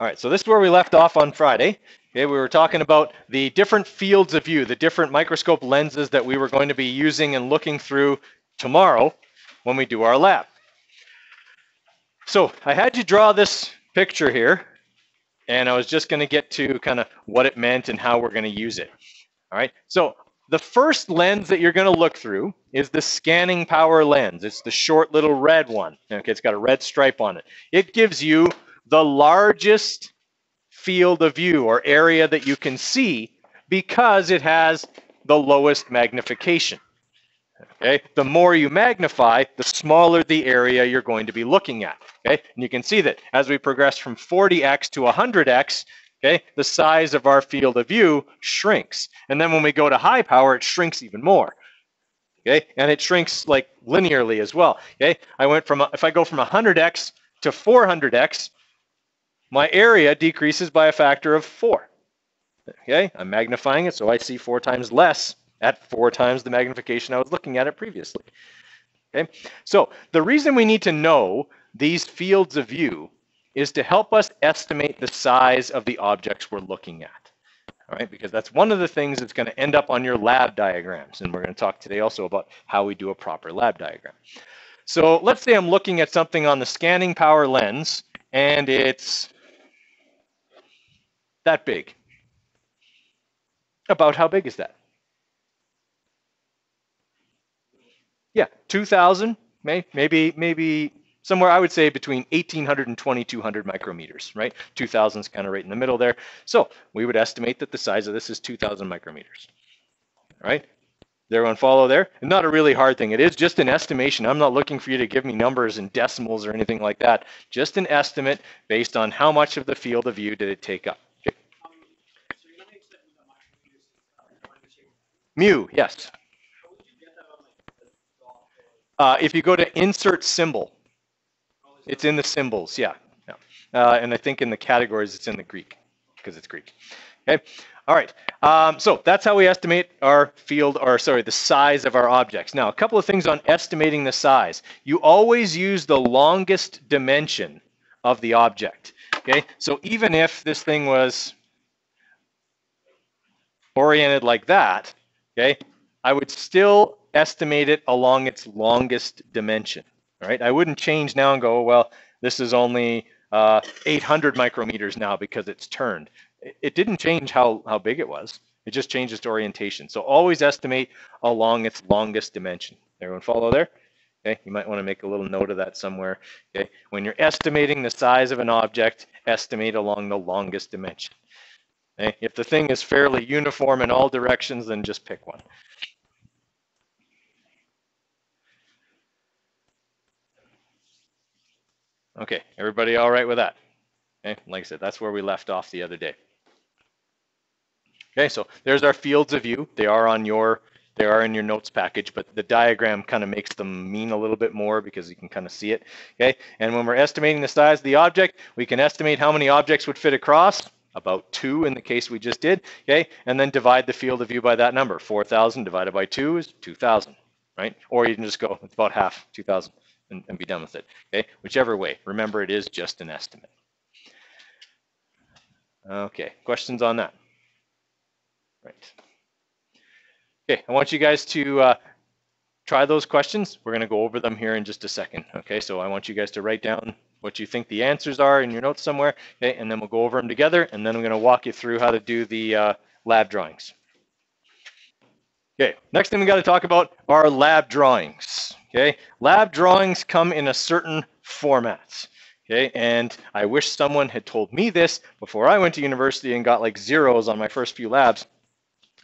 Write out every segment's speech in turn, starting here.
All right, so this is where we left off on Friday. Okay, we were talking about the different fields of view, the different microscope lenses that we were going to be using and looking through tomorrow when we do our lab. So I had you draw this picture here, and I was just going to get to kind of what it meant and how we're going to use it. All right, so the first lens that you're going to look through is the scanning power lens. It's the short little red one. Okay, it's got a red stripe on it. It gives you the largest field of view or area that you can see because it has the lowest magnification. Okay, the more you magnify, the smaller the area you're going to be looking at. Okay, and you can see that as we progress from 40x to 100x, okay, the size of our field of view shrinks. And then when we go to high power, it shrinks even more. Okay, and it shrinks like linearly as well. Okay, I went from, if I go from 100x to 400x, my area decreases by a factor of four. Okay, I'm magnifying it, so I see four times less at four times the magnification I was looking at it previously. Okay, so the reason we need to know these fields of view is to help us estimate the size of the objects we're looking at. All right, because that's one of the things that's going to end up on your lab diagrams. And we're going to talk today also about how we do a proper lab diagram. So let's say I'm looking at something on the scanning power lens and it's that big. About how big is that? Yeah, 2,000, maybe, maybe somewhere I would say between 1,800 and 2,200 micrometers, right? 2,000 is kind of right in the middle there. So we would estimate that the size of this is 2,000 micrometers, right? Does everyone follow there? Not a really hard thing. It is just an estimation. I'm not looking for you to give me numbers and decimals or anything like that. Just an estimate based on how much of the field of view did it take up. Mu, yes. Uh, if you go to insert symbol, it's in the symbols, yeah. yeah. Uh, and I think in the categories, it's in the Greek because it's Greek. Okay. All right. Um, so that's how we estimate our field, or sorry, the size of our objects. Now, a couple of things on estimating the size. You always use the longest dimension of the object. Okay. So even if this thing was oriented like that, okay, I would still estimate it along its longest dimension. All right, I wouldn't change now and go, well, this is only uh, 800 micrometers now because it's turned. It didn't change how, how big it was. It just changed its orientation. So always estimate along its longest dimension. Everyone follow there? Okay, you might want to make a little note of that somewhere. Okay, when you're estimating the size of an object, estimate along the longest dimension. Okay? If the thing is fairly uniform in all directions, then just pick one. Okay, everybody all right with that? Okay, like I said, that's where we left off the other day. Okay, so there's our fields of view. They are on your, they are in your notes package, but the diagram kind of makes them mean a little bit more because you can kind of see it. Okay, and when we're estimating the size of the object, we can estimate how many objects would fit across, about two in the case we just did. Okay, and then divide the field of view by that number. 4,000 divided by two is 2,000, right? Or you can just go, it's about half, 2,000 and, and be done with it. Okay, whichever way. Remember, it is just an estimate. Okay, questions on that? Right. Okay, I want you guys to uh, try those questions. We're going to go over them here in just a second. Okay, so I want you guys to write down what you think the answers are in your notes somewhere. Okay, and then we'll go over them together, and then I'm going to walk you through how to do the uh, lab drawings. Okay, next thing we got to talk about are lab drawings. Okay, lab drawings come in a certain format. Okay, and I wish someone had told me this before I went to university and got like zeros on my first few labs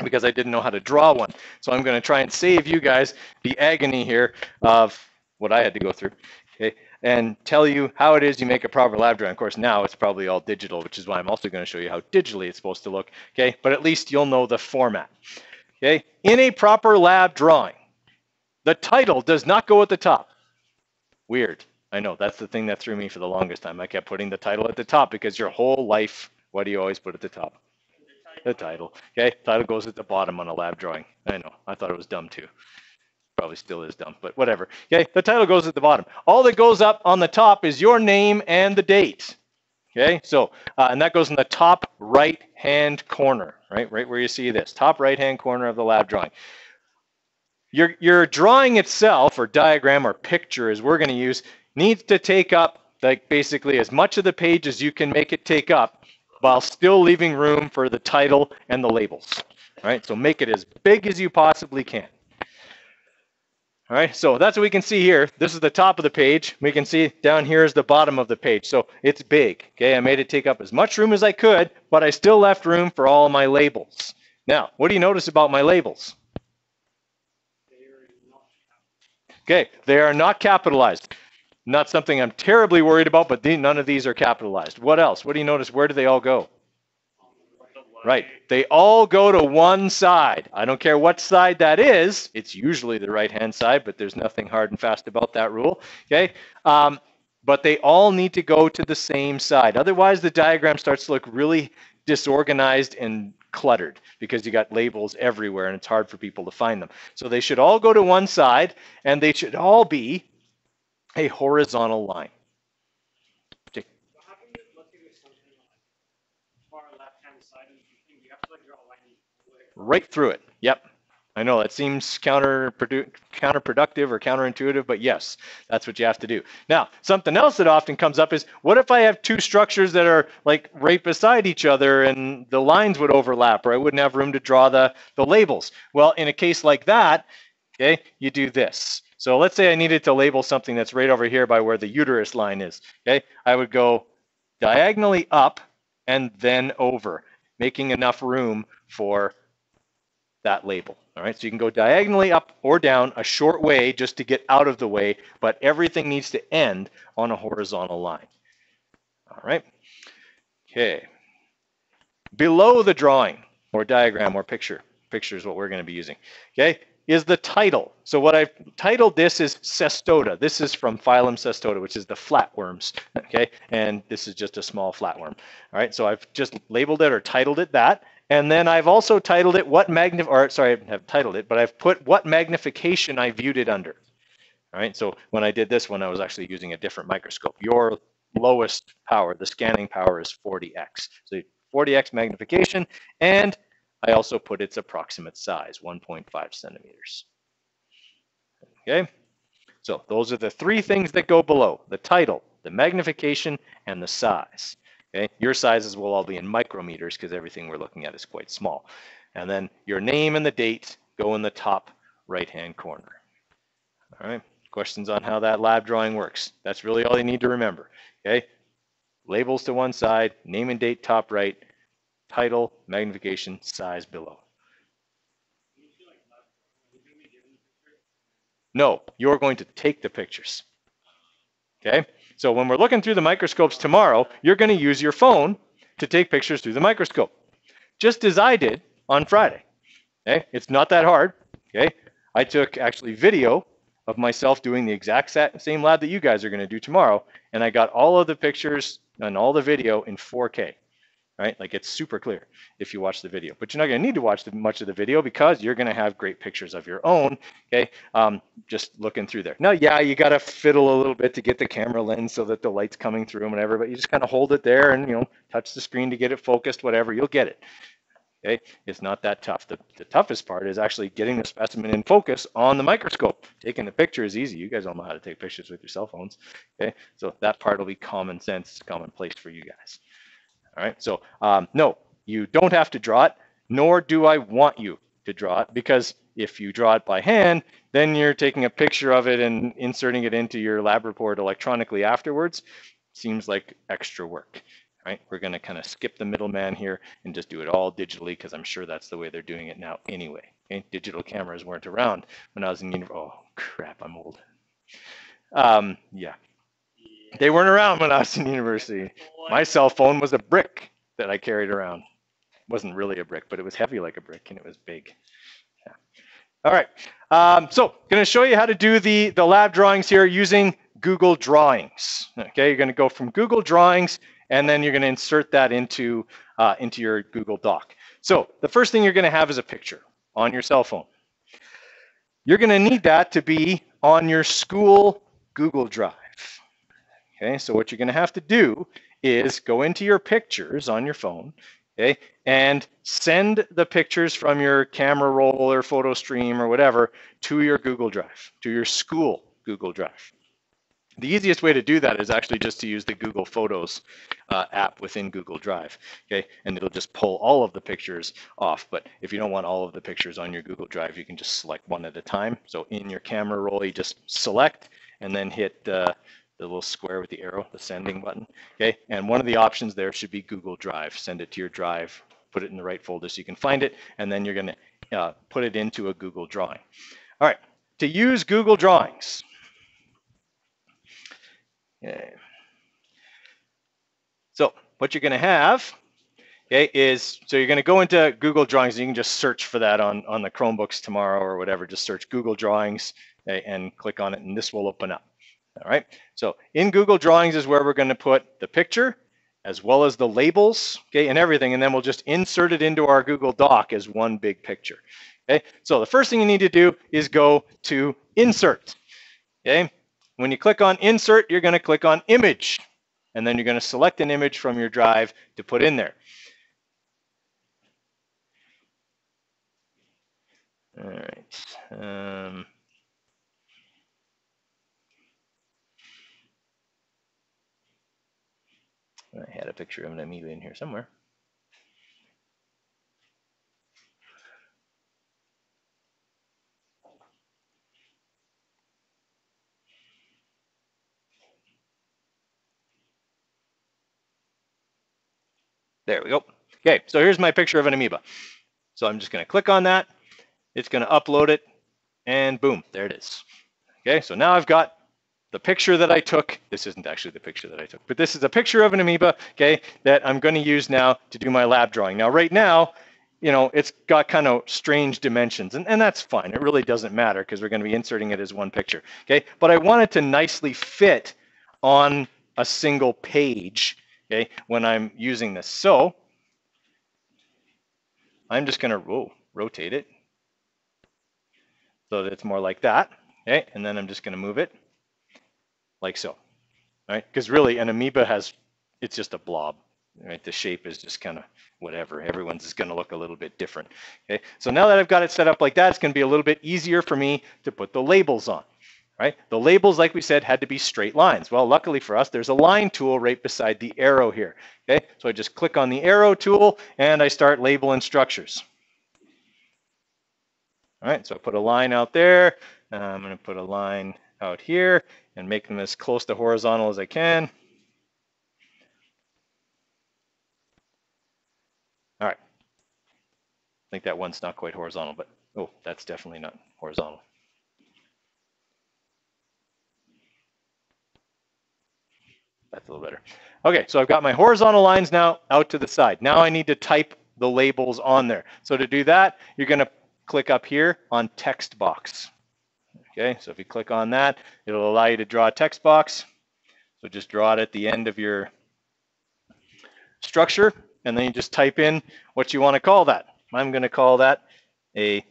because I didn't know how to draw one. So I'm going to try and save you guys the agony here of what I had to go through. Okay, and tell you how it is you make a proper lab drawing. Of course, now it's probably all digital, which is why I'm also going to show you how digitally it's supposed to look. Okay, but at least you'll know the format. Okay, in a proper lab drawing, the title does not go at the top. Weird. I know that's the thing that threw me for the longest time. I kept putting the title at the top because your whole life, what do you always put at the top? The title. Okay, title goes at the bottom on a lab drawing. I know. I thought it was dumb too. Probably still is dumb, but whatever. Okay, the title goes at the bottom. All that goes up on the top is your name and the date. Okay, so, uh, and that goes in the top right-hand corner, right? Right where you see this, top right-hand corner of the lab drawing. Your, your drawing itself, or diagram, or picture, as we're gonna use, needs to take up like basically as much of the page as you can make it take up while still leaving room for the title and the labels. Right, so make it as big as you possibly can. All right, so that's what we can see here. This is the top of the page. We can see down here is the bottom of the page. So it's big. Okay, I made it take up as much room as I could, but I still left room for all my labels. Now, what do you notice about my labels? Okay, they are not capitalized. Not something I'm terribly worried about, but none of these are capitalized. What else? What do you notice? Where do they all go? Right. They all go to one side. I don't care what side that is. It's usually the right-hand side, but there's nothing hard and fast about that rule. Okay. Um, but they all need to go to the same side. Otherwise, the diagram starts to look really disorganized and cluttered because you got labels everywhere and it's hard for people to find them. So they should all go to one side and they should all be a horizontal line. Right through it. Yep. I know that seems counterprodu counterproductive or counterintuitive, but yes, that's what you have to do. Now, something else that often comes up is what if I have two structures that are like right beside each other and the lines would overlap or I wouldn't have room to draw the, the labels? Well, in a case like that, okay, you do this. So let's say I needed to label something that's right over here by where the uterus line is. Okay, I would go diagonally up and then over, making enough room for that label. All right, so you can go diagonally up or down a short way just to get out of the way, but everything needs to end on a horizontal line. All right, okay. Below the drawing or diagram or picture, picture is what we're going to be using. Okay, is the title. So what I've titled this is Cestoda. This is from phylum Cestoda, which is the flatworms, okay? And this is just a small flatworm, all right? So I've just labeled it or titled it that. And then I've also titled it what magnif, or sorry, I have titled it, but I've put what magnification I viewed it under. All right, so when I did this one, I was actually using a different microscope. Your lowest power, the scanning power is 40x. So 40x magnification, and I also put its approximate size, 1.5 centimeters. Okay, so those are the three things that go below, the title, the magnification, and the size. Okay, your sizes will all be in micrometers because everything we're looking at is quite small. And then your name and the date go in the top right-hand corner. All right, questions on how that lab drawing works. That's really all you need to remember. Okay, labels to one side, name and date top right, title, magnification, size below. No, you're going to take the pictures. Okay? So when we're looking through the microscopes tomorrow, you're going to use your phone to take pictures through the microscope. Just as I did on Friday. Okay? It's not that hard. Okay? I took actually video of myself doing the exact same lab that you guys are going to do tomorrow, and I got all of the pictures and all the video in 4K right? Like it's super clear if you watch the video, but you're not going to need to watch the, much of the video because you're going to have great pictures of your own. Okay, um, just looking through there. Now, yeah, you got to fiddle a little bit to get the camera lens so that the light's coming through and whatever, but you just kind of hold it there and you know touch the screen to get it focused. Whatever, you'll get it. Okay, it's not that tough. The, the toughest part is actually getting the specimen in focus on the microscope. Taking the picture is easy. You guys all know how to take pictures with your cell phones. Okay, so that part will be common sense, commonplace for you guys. All right, so um, no, you don't have to draw it, nor do I want you to draw it because if you draw it by hand, then you're taking a picture of it and inserting it into your lab report electronically afterwards. Seems like extra work. Right? We're going to kind of skip the middleman here and just do it all digitally because I'm sure that's the way they're doing it now anyway. Okay? Digital cameras weren't around when I was in university. Oh, crap, I'm old. Um, yeah, they weren't around when I was in university. My cell phone was a brick that I carried around. It wasn't really a brick, but it was heavy like a brick and it was big. Yeah. All right. Um, so going to show you how to do the, the lab drawings here using Google Drawings. Okay, you're going to go from Google Drawings and then you're going to insert that into, uh, into your Google Doc. So the first thing you're going to have is a picture on your cell phone. You're going to need that to be on your school Google Drive. Okay, so what you're going to have to do is go into your pictures on your phone, okay, and send the pictures from your camera roll or photo stream or whatever to your Google Drive, to your school Google Drive. The easiest way to do that is actually just to use the Google Photos uh, app within Google Drive, okay? And it'll just pull all of the pictures off. But if you don't want all of the pictures on your Google Drive, you can just select one at a time. So in your camera roll, you just select and then hit uh, the little square with the arrow, the sending button, okay? And one of the options there should be Google Drive. Send it to your drive, put it in the right folder so you can find it, and then you're gonna uh, put it into a Google Drawing. All right, to use Google Drawings, Okay. So what you're going to have okay, is, so you're going to go into Google Drawings. You can just search for that on, on the Chromebooks tomorrow or whatever. Just search Google Drawings okay, and click on it and this will open up. All right. So in Google Drawings is where we're going to put the picture as well as the labels, okay, and everything. And then we'll just insert it into our Google Doc as one big picture. Okay. So the first thing you need to do is go to Insert. Okay. When you click on insert, you're going to click on image, and then you're going to select an image from your drive to put in there. All right. Um, I had a picture of an amoeba in here somewhere. There we go. Okay, so here's my picture of an amoeba. So I'm just going to click on that. It's going to upload it, and boom, there it is. Okay, so now I've got the picture that I took. This isn't actually the picture that I took, but this is a picture of an amoeba, okay, that I'm going to use now to do my lab drawing. Now, right now, you know, it's got kind of strange dimensions, and, and that's fine. It really doesn't matter because we're going to be inserting it as one picture, okay? But I want it to nicely fit on a single page okay, when I'm using this. So I'm just going to rotate it so that it's more like that, okay? And then I'm just going to move it like so, right? Because really an amoeba has, it's just a blob, right? The shape is just kind of whatever. Everyone's is going to look a little bit different, okay? So now that I've got it set up like that, it's going to be a little bit easier for me to put the labels on right? The labels, like we said, had to be straight lines. Well, luckily for us, there's a line tool right beside the arrow here, okay? So I just click on the arrow tool and I start labeling structures. All right, so I put a line out there. I'm gonna put a line out here and make them as close to horizontal as I can. All right, I think that one's not quite horizontal, but oh, that's definitely not horizontal. That's a little better. Okay, so I've got my horizontal lines now out to the side. Now I need to type the labels on there. So to do that, you're going to click up here on text box. Okay, so if you click on that, it'll allow you to draw a text box. So just draw it at the end of your structure, and then you just type in what you want to call that. I'm going to call that a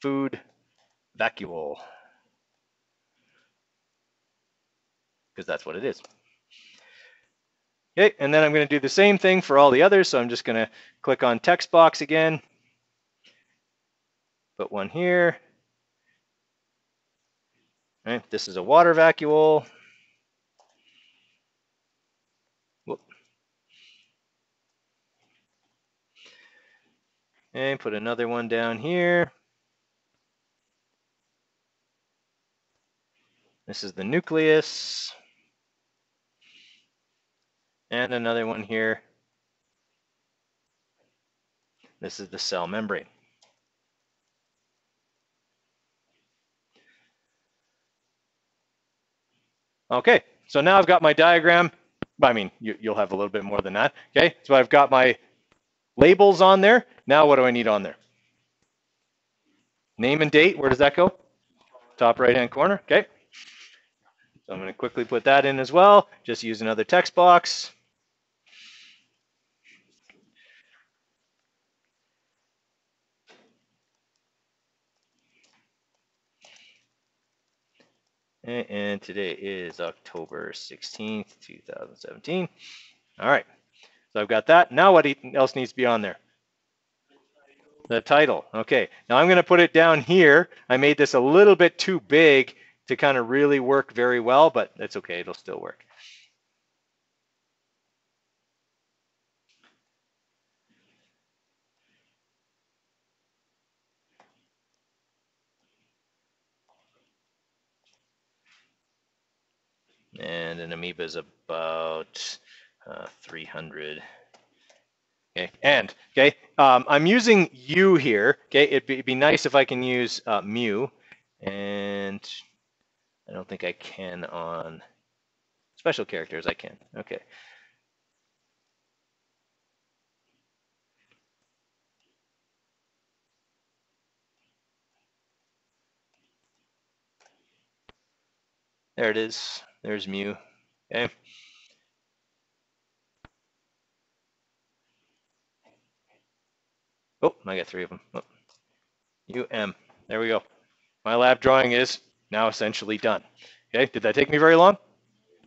food vacuole because that's what it is. Okay, and then I'm going to do the same thing for all the others. So I'm just going to click on text box again. Put one here. This is a water vacuole. And put another one down here. This is the nucleus. And another one here. This is the cell membrane. Okay, so now I've got my diagram. I mean, you, will have a little bit more than that. Okay, so I've got my labels on there. Now what do I need on there? Name and date, where does that go? Top right hand corner, okay. So I'm to quickly put that in as well. Just use another text box. And today is October 16th, 2017. All right. So I've got that. Now what else needs to be on there? The title. Okay. Now I'm going to put it down here. I made this a little bit too big to kind of really work very well, but that's okay. It'll still work. And an amoeba is about uh, 300. Okay, and okay, um, I'm using u here. Okay, it'd be, it'd be nice if I can use uh, mu, and I don't think I can on special characters. I can. Okay. There it is. There's mu. Okay. Oh, I got three of them. Oh. UM. There we go. My lab drawing is now essentially done. Okay, did that take me very long?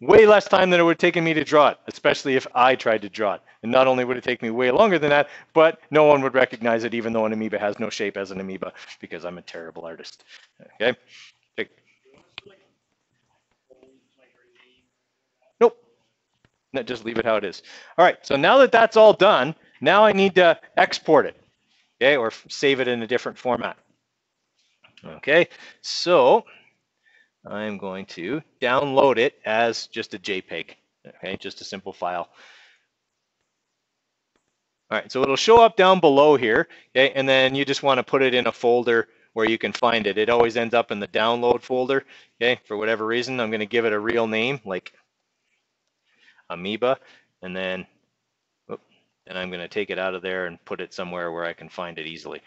Way less time than it would have taken me to draw it, especially if I tried to draw it. And not only would it take me way longer than that, but no one would recognize it even though an amoeba has no shape as an amoeba because I'm a terrible artist. Okay. Just leave it how it is. All right, so now that that's all done, now I need to export it, okay, or save it in a different format. Okay, so I'm going to download it as just a JPEG, okay, just a simple file. All right, so it'll show up down below here, okay, and then you just want to put it in a folder where you can find it. It always ends up in the download folder, okay, for whatever reason. I'm going to give it a real name, like amoeba, and then whoop, and I'm going to take it out of there and put it somewhere where I can find it easily.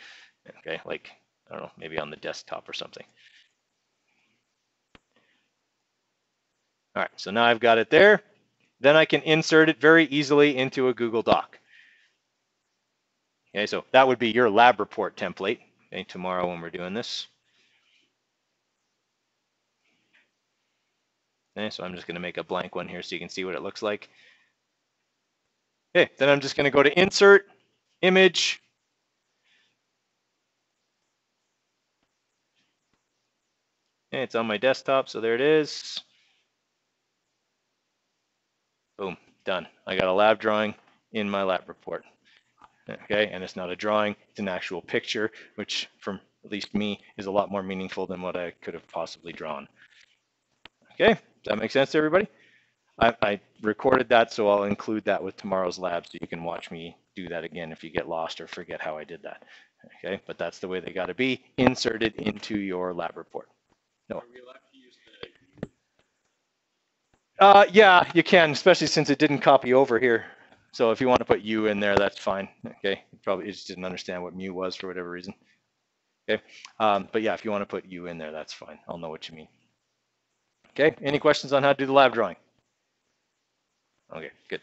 Okay, like I don't know, maybe on the desktop or something. All right, so now I've got it there. Then I can insert it very easily into a Google Doc. Okay, so that would be your lab report template okay, tomorrow when we're doing this. Okay, so I'm just going to make a blank one here so you can see what it looks like. Okay, then I'm just going to go to Insert, Image. Okay, it's on my desktop, so there it is. Boom, done. I got a lab drawing in my lab report. Okay, and it's not a drawing, it's an actual picture, which from at least me is a lot more meaningful than what I could have possibly drawn. Okay, does that make sense to everybody? I, I, recorded that, so I'll include that with tomorrow's lab so you can watch me do that again if you get lost or forget how I did that. Okay, but that's the way they got to be inserted into your lab report. No. Uh, yeah, you can, especially since it didn't copy over here. So if you want to put u in there, that's fine. Okay, probably just didn't understand what mu was for whatever reason. Okay, um, but yeah, if you want to put u in there, that's fine. I'll know what you mean. Okay, any questions on how to do the lab drawing? Okay, good.